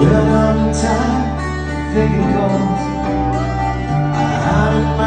Well, I'm tired of thinking cold I had